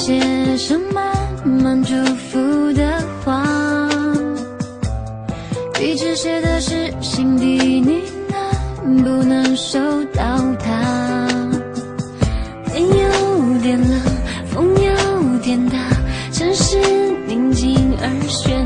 写上满满祝福的话？一直写的是心底你能不能收到它？天有点冷风有点大城市宁静而喧